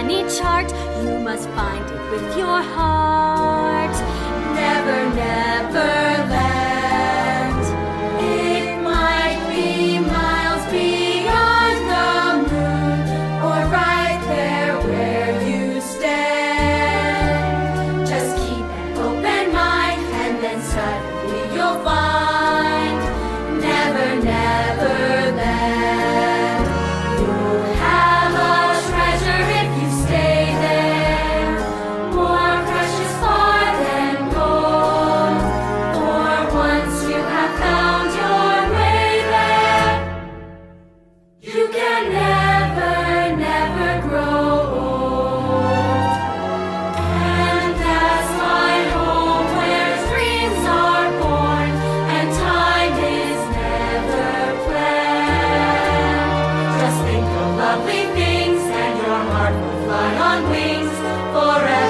any chart. You must find it with your heart. fly on wings forever.